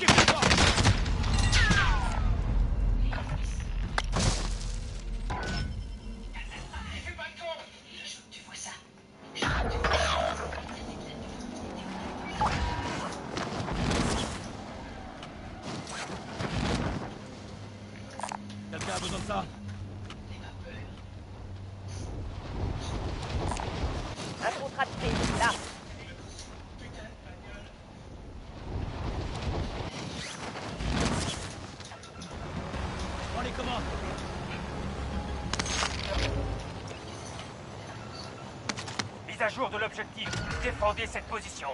Give me jour de l'objectif. Défendez cette position.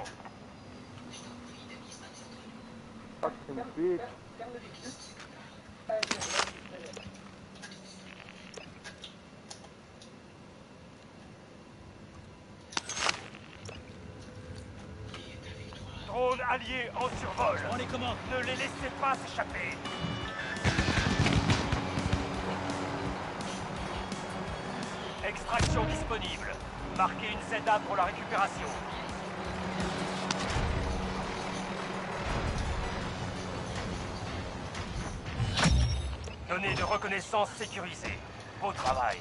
Drone allié en survol. Prends les commandes Ne les laissez pas s'échapper. Extraction disponible. Marquez une ZA pour la récupération. Données de reconnaissance sécurisées. Beau travail.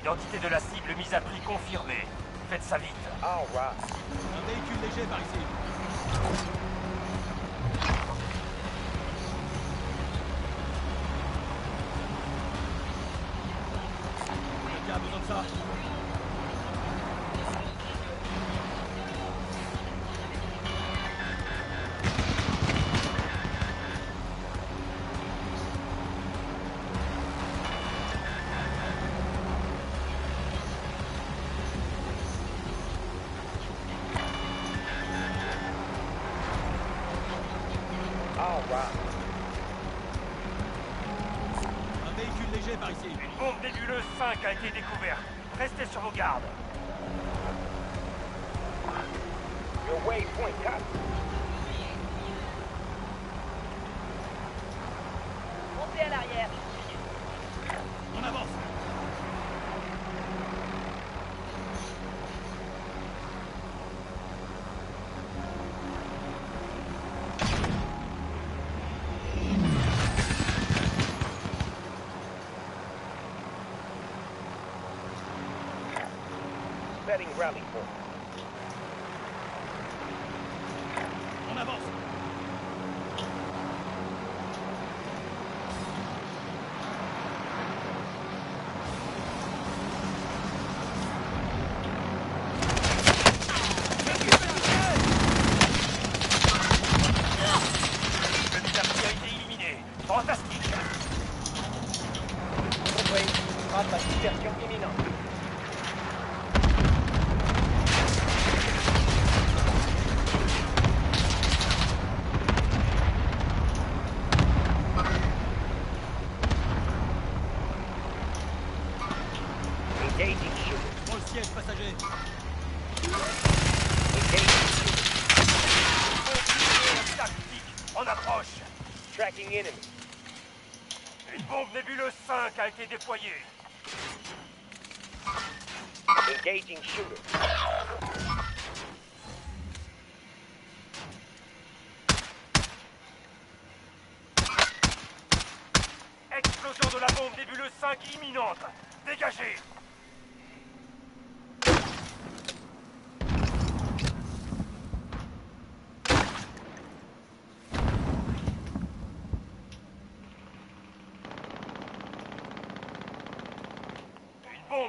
Identité de la cible mise à prix confirmée. Faites ça vite. Un véhicule léger par ici. On avance Le Mizapri a été éliminé. Fantastique. Prends le siège passager Tactique. En approche. Une bombe nébuleuse 5 a été déployée. Explosion de la bombe nébuleuse 5 imminente. Dégagez.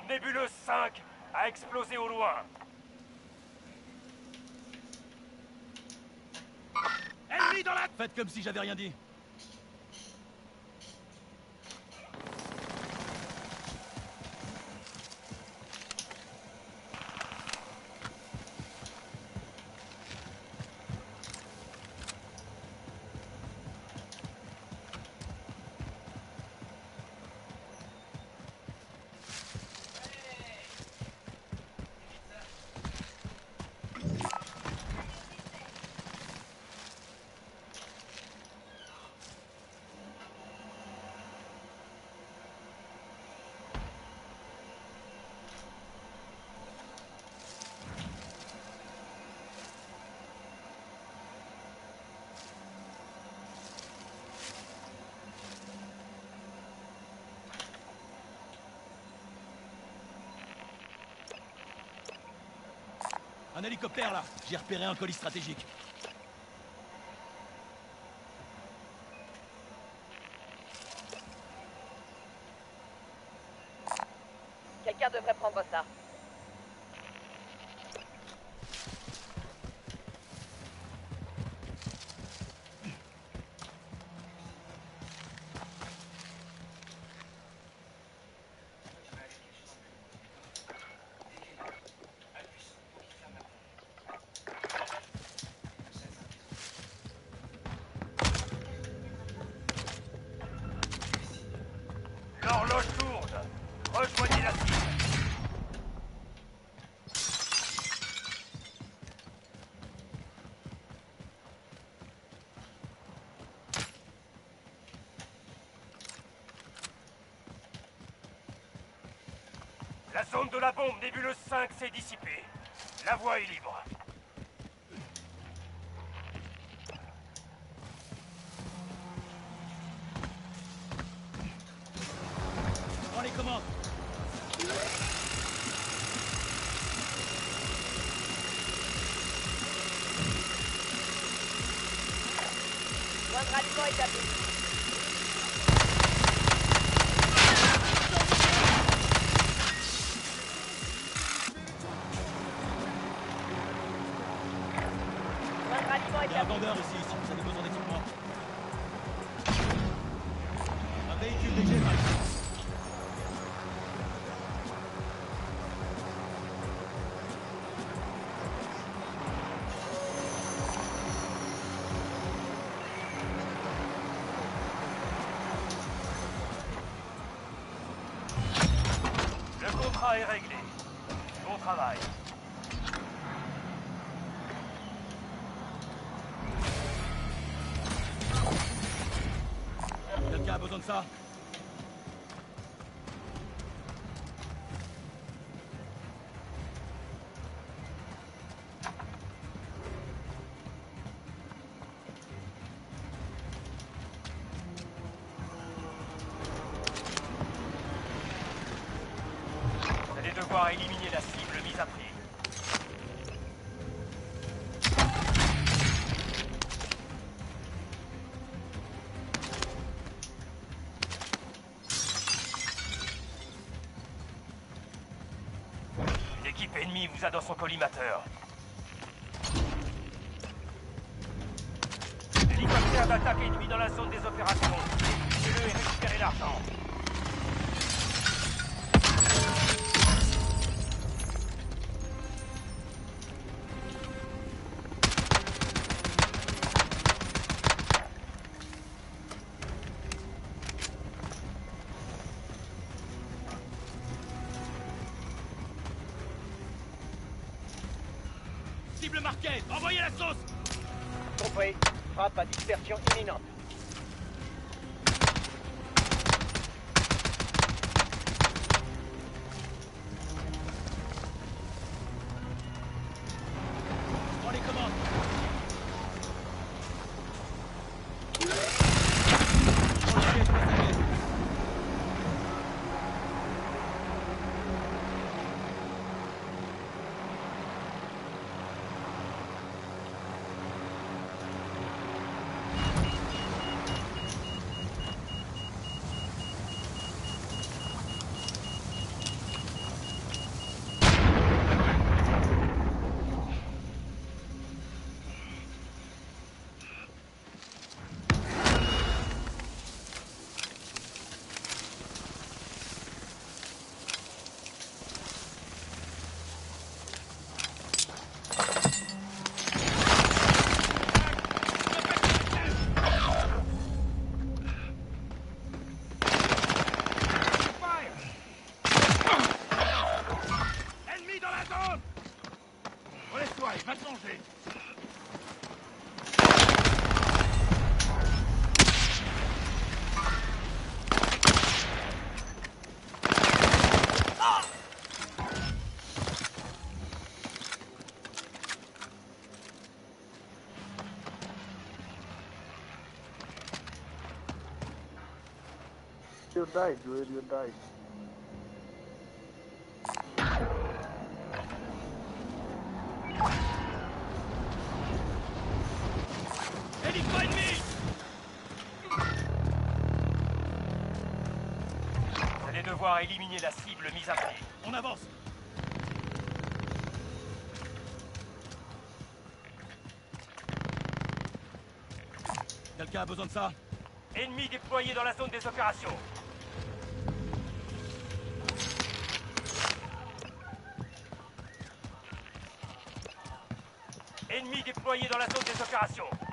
Bombe nébuleuse 5 a explosé au loin. Ennemi dans la... Faites comme si j'avais rien dit. Un hélicoptère là J'ai repéré un colis stratégique. Quelqu'un devrait prendre ça. L'horloge tourne. Rejoignez la cible. La zone de la bombe nébuleuse 5 s'est dissipée. La voie est libre. Contrat est réglé. Bon travail. Équipe ennemie vous a dans son collimateur. L'hélicoptère d'attaque ennemi dans la zone des opérations. Écoutez-le et récupérez l'argent. Frappe à die, die. Vous allez devoir éliminer la cible mise à prix. On avance Quelqu'un a besoin de ça? Ennemi déployé dans la zone des opérations. Ennemi déployé dans la zone des opérations.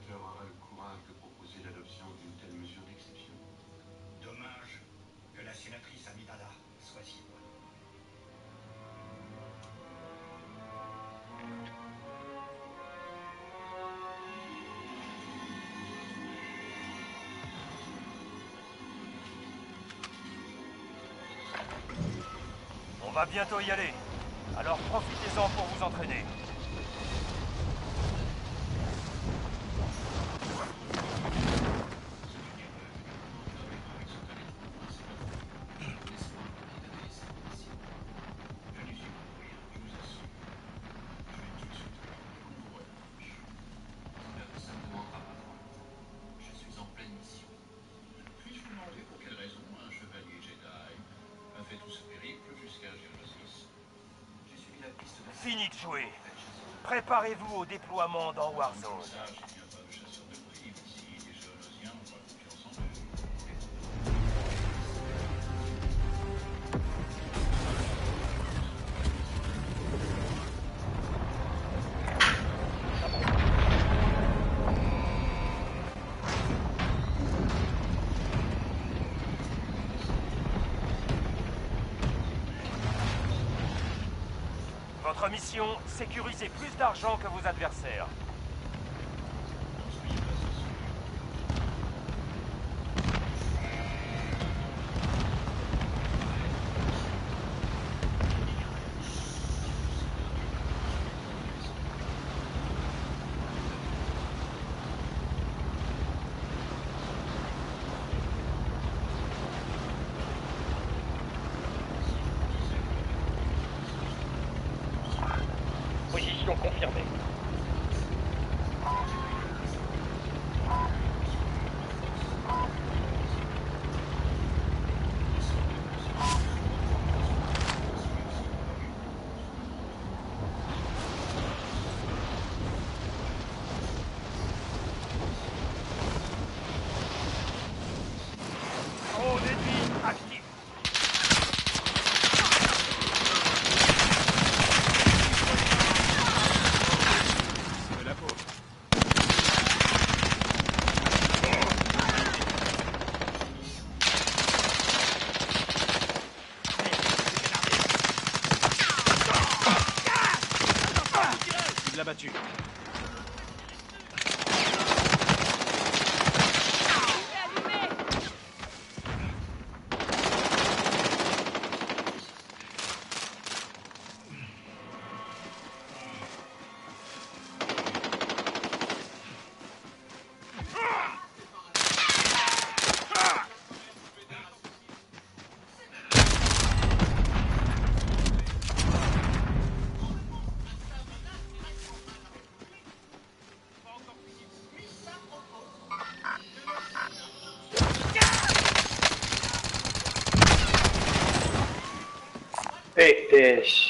législateur aura le courage de proposer l'adoption d'une telle mesure d'exception. Dommage que la sénatrice Amidala soit si. On va bientôt y aller. Alors profitez-en pour vous entraîner. Fini de jouer. Préparez-vous au déploiement dans Warzone. d'argent que vos adversaires. este,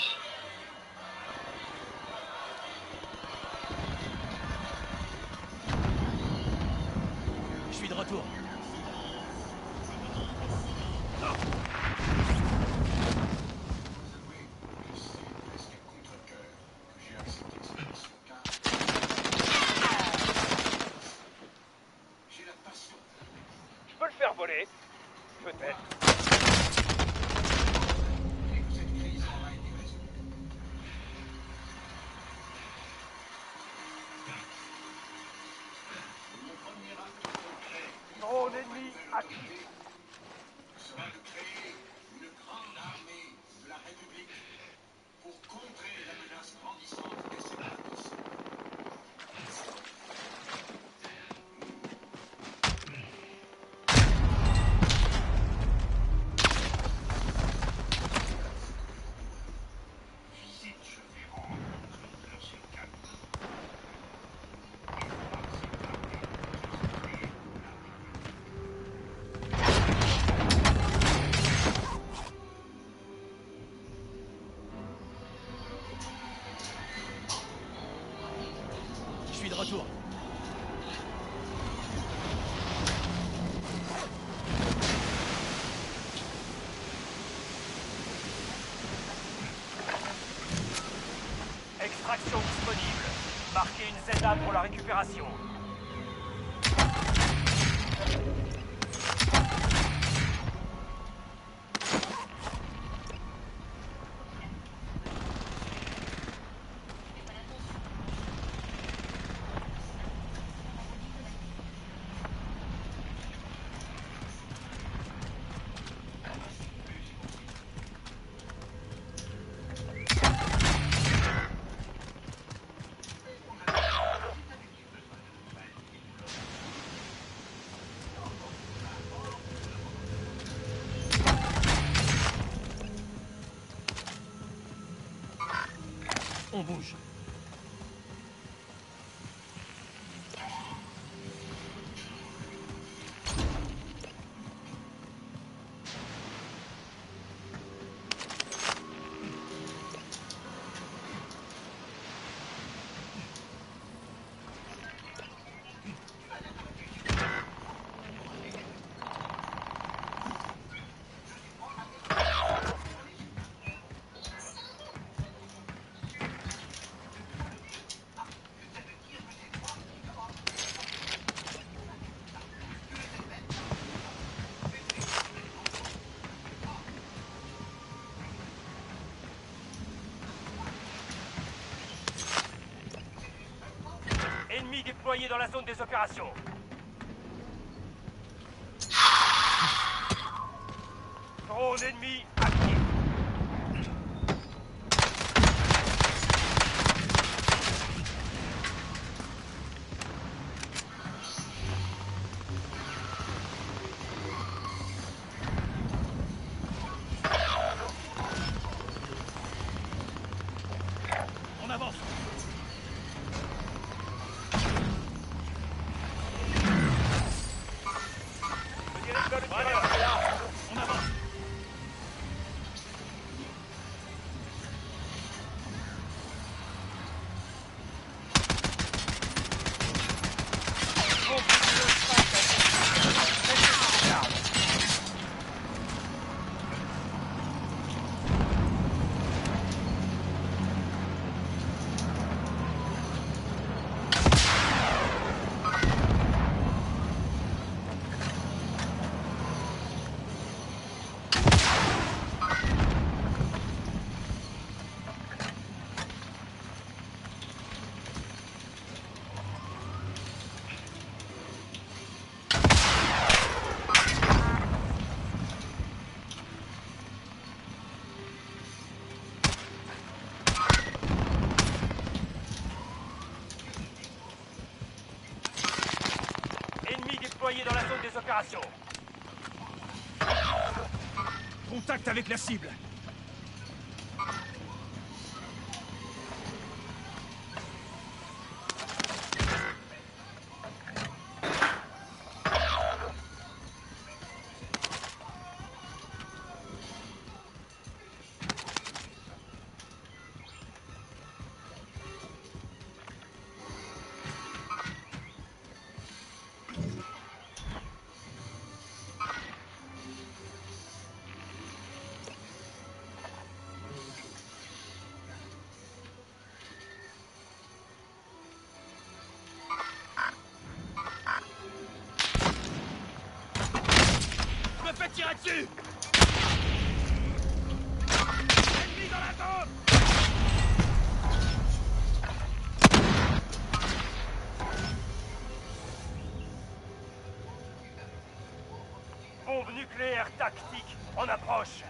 Marquez une Z pour la récupération. combucha. dans la zone des opérations. Contact avec la cible. bombe nucléaire tactique en approche.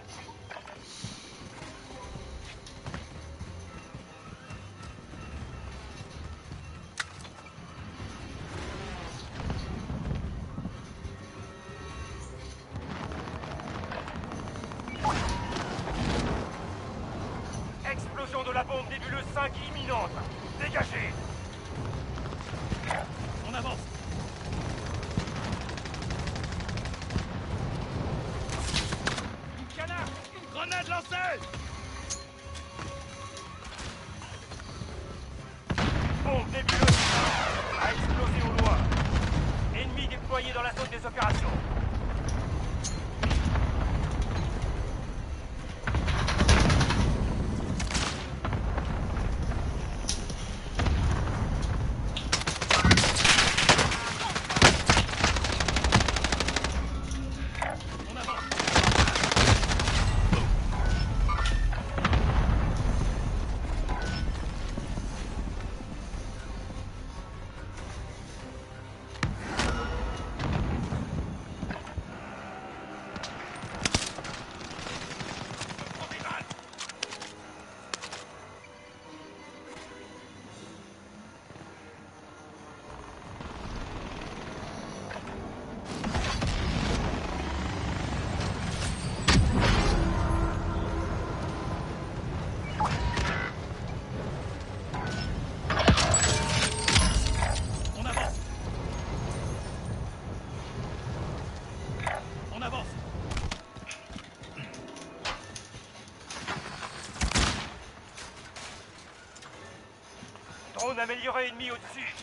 Amélioré ennemi au-dessus.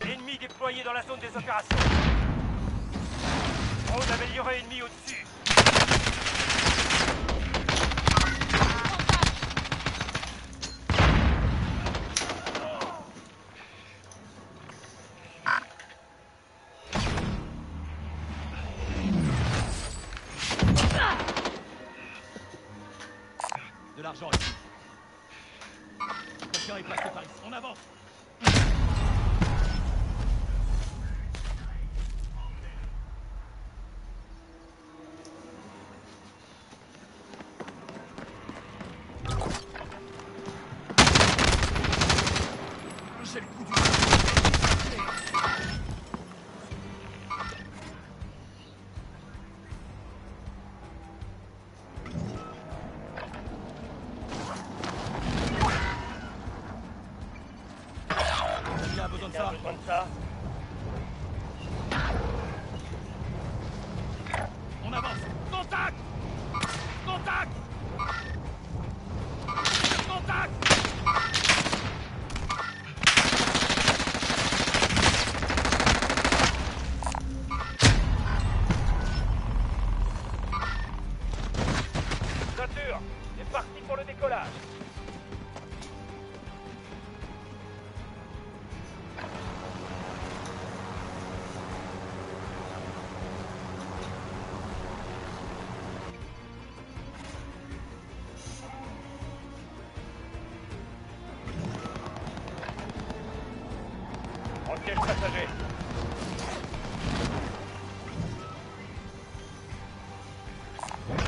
Ennemi déployé dans la zone des opérations. Drone amélioré ennemi au-dessus. De l'argent ici. Quelqu'un est passé par ici. On avance Piège passager.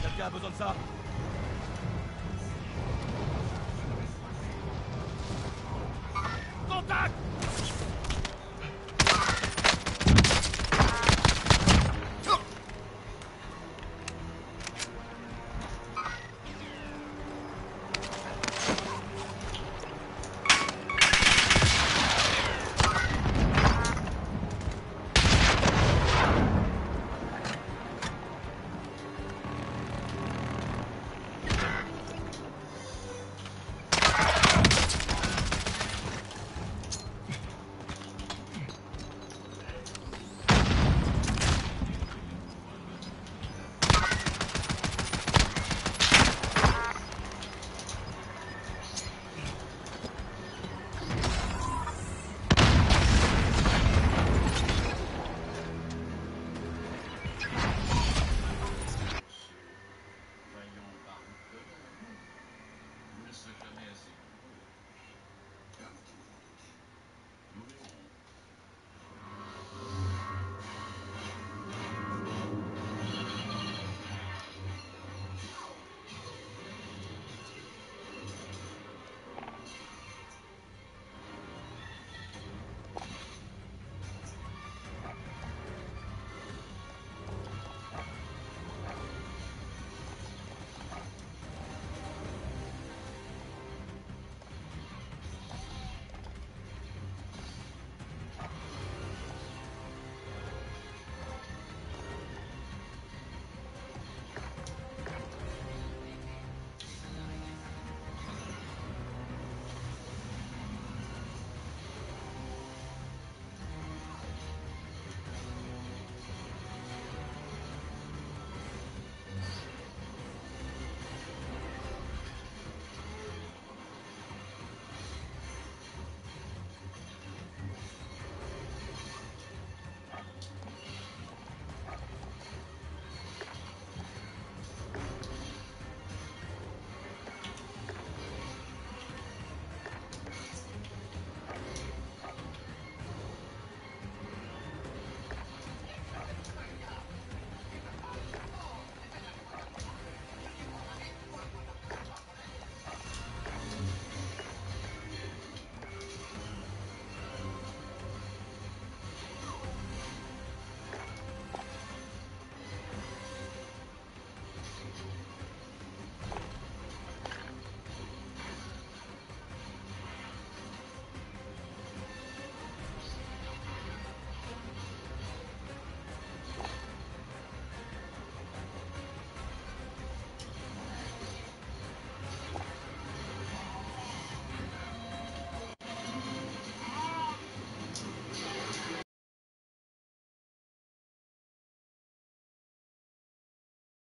Quelqu'un a besoin de ça?